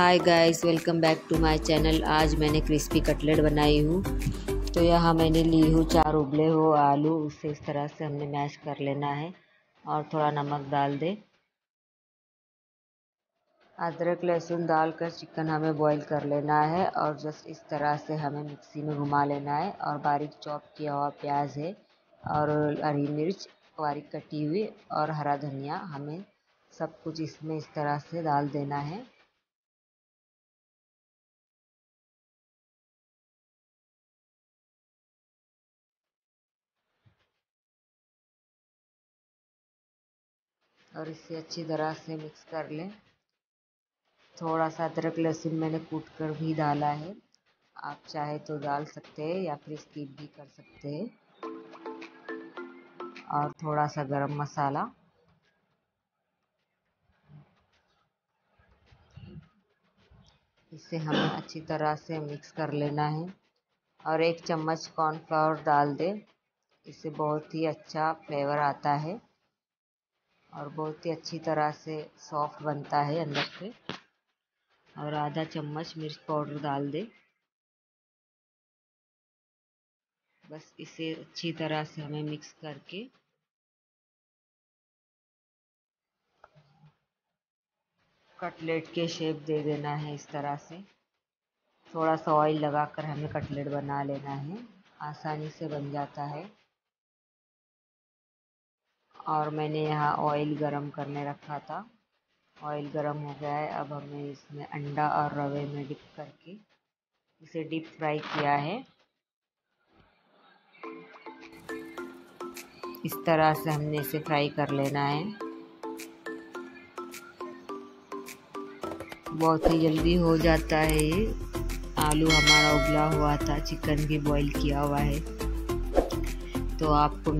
Hi guys welcome back to my channel आज मैंने crispy cutlet बनाई हूँ। तो यहाँ मैंने ली हूँ चार उबले हो आलू। उसे इस तरह से हमने मैश कर लेना है और थोड़ा नमक डाल दे। अदरक, लहसुन डालकर चिकन हमें बॉईल कर लेना है और जस्ट इस तरह से हमें मिक्सी में घुमा लेना है। और बारीक चॉप किया हुआ प्याज है और हरी मिर्च बारीक कटी हुई और हरा धनिया हमें सब कुछ इसमें इस तरह से डाल देना है। और इसे अच्छी तरह से मिक्स कर लें। थोड़ा सा अदरक लहसुन मैंने कूट कर भी डाला है। आप चाहे तो डाल सकते हैं या फिर स्किप भी कर सकते हैं। और थोड़ा सा गरम मसाला। इसे हमें अच्छी तरह से मिक्स कर लेना है। और एक चम्मच कॉर्नफ्लावर डाल दें। इससे बहुत ही अच्छा फ्लेवर आता है। और बहुत ही अच्छी तरह से सॉफ्ट बनता है अंदर से। और आधा चम्मच मिर्च पाउडर डाल दें। बस इसे अच्छी तरह से हमें मिक्स करके कटलेट के शेप दे देना है इस तरह से। थोड़ा सा ऑयल लगाकर हमें कटलेट बना लेना है। आसानी से बन जाता है। और मैंने यहाँ ऑयल गरम करने रखा था। ऑयल गरम हो गया है। अब हमें इसमें अंडा और रवे में डिप करके इसे डीप फ्राई किया है। इस तरह से हमने इसे फ्राई कर लेना है। बहुत ही जल्दी हो जाता है ये। आलू हमारा उबला हुआ था, चिकन भी बॉईल किया हुआ है। तो आपको